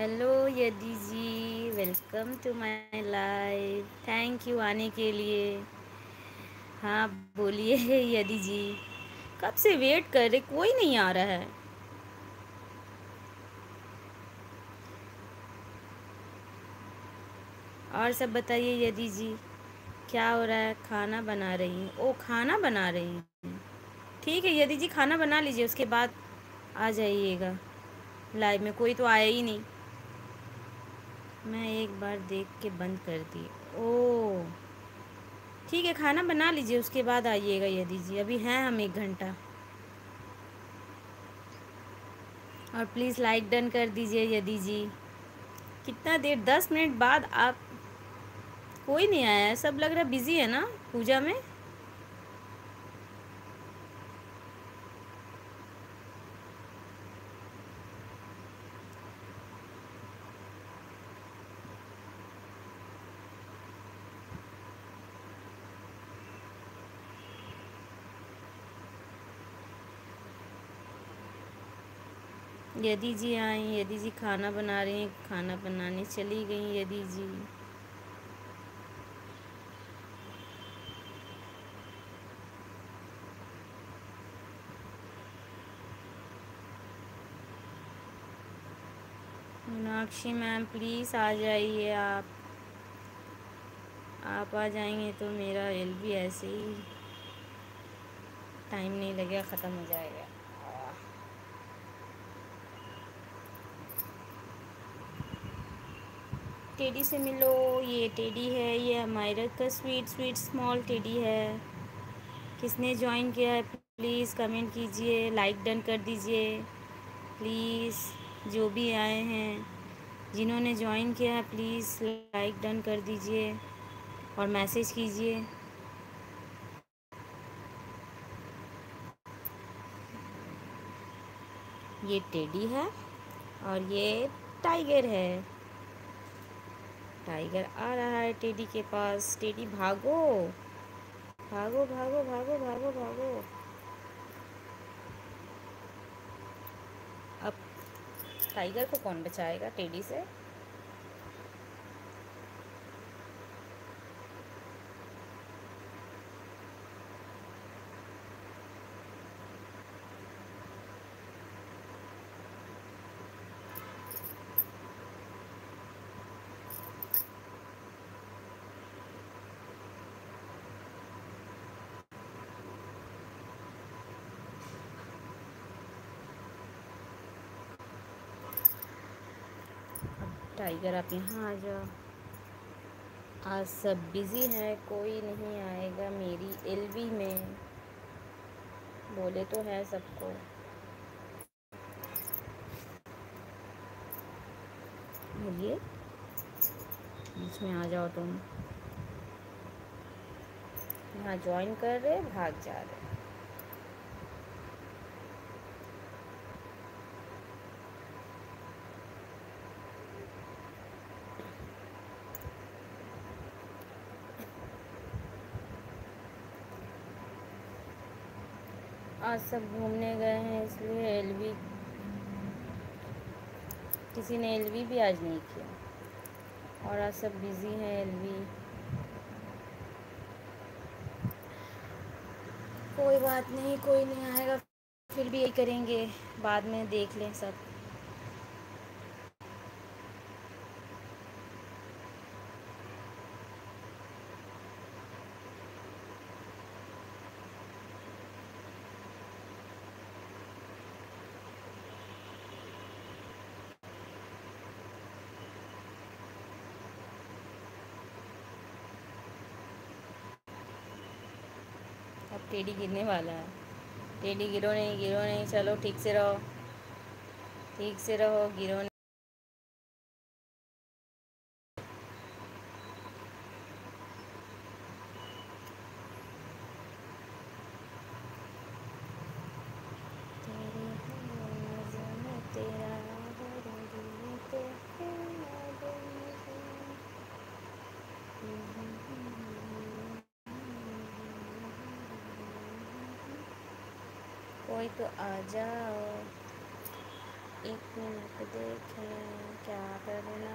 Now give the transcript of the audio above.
Hello Yadi ji welcome to my life thank you आने के लिए. हाँ बोलिए यदि जी कब से वेट कर रहे? कोई नहीं आ रहा है. और सब बताइए यदि जी क्या हो रहा है? खाना बना रही हूँ. ओ, खाना बना रही हूँ. ठीक है यदि जी खाना बना लीजिए, उसके बाद आ जाइएगा. लाइव में कोई तो आया ही नहीं. मैं एक बार देख के बंद कर दी। ओ ठीक है, खाना बना लीजिए, उसके बाद आइएगा यदि जी। अभी हैं हम एक घंटा। और प्लीज़ लाइक डन कर दीजिए यदि जी। कितना देर? दस मिनट बाद आप कोई नहीं आया है, सब लग रहा बिज़ी है ना, पूजा में? यदि जी आई यदि जी खाना बना रही हैं, खाना बनाने चली गई, यदि जी। मीनाक्षी मैम, प्लीज़ आ जाइए आप। आप आ जाएँगे तो मेरा एल भी ऐसे ही टाइम नहीं लगेगा, ख़त्म हो जाएगा। टेडी से मिलो, ये टेडी है, ये हमारा का स्वीट स्वीट स्मॉल टेडी है। किसने ज्वाइन किया है प्लीज़ कमेंट कीजिए लाइक डन कर दीजिए। प्लीज़ जो भी आए हैं, जिन्होंने ज्वाइन किया है प्लीज़ लाइक डन कर दीजिए और मैसेज कीजिए। ये टेडी है और ये टाइगर है। टाइगर आ रहा है टेडी के पास। टेडी, भागो। भागो भागो भागो भागो भागो। अब टाइगर को कौन बचाएगा? टेडी से? टाइगर, आप यहाँ आ जाओ। आज सब बिज़ी हैं, कोई नहीं आएगा मेरी एलवी में। बोले तो है सबको। बोलिए, बीच में आ जाओ तुम। यहाँ ज्वाइन कर रहे, भाग जा रहे। आज सब घूमने गए हैं, इसलिए एलवी, किसी ने एलवी भी आज नहीं किया। और आज सब बिज़ी हैं एलवी। कोई बात नहीं, कोई नहीं आएगा, फिर भी यही करेंगे, बाद में देख लें सब। टेडी गिरने वाला है। टेडी गिरो नहीं गिरो नहीं, चलो ठीक से रहो। ठीक से रहो, गिरो नहीं कोई तो आ जाओ। एक मिनट देखें क्या करना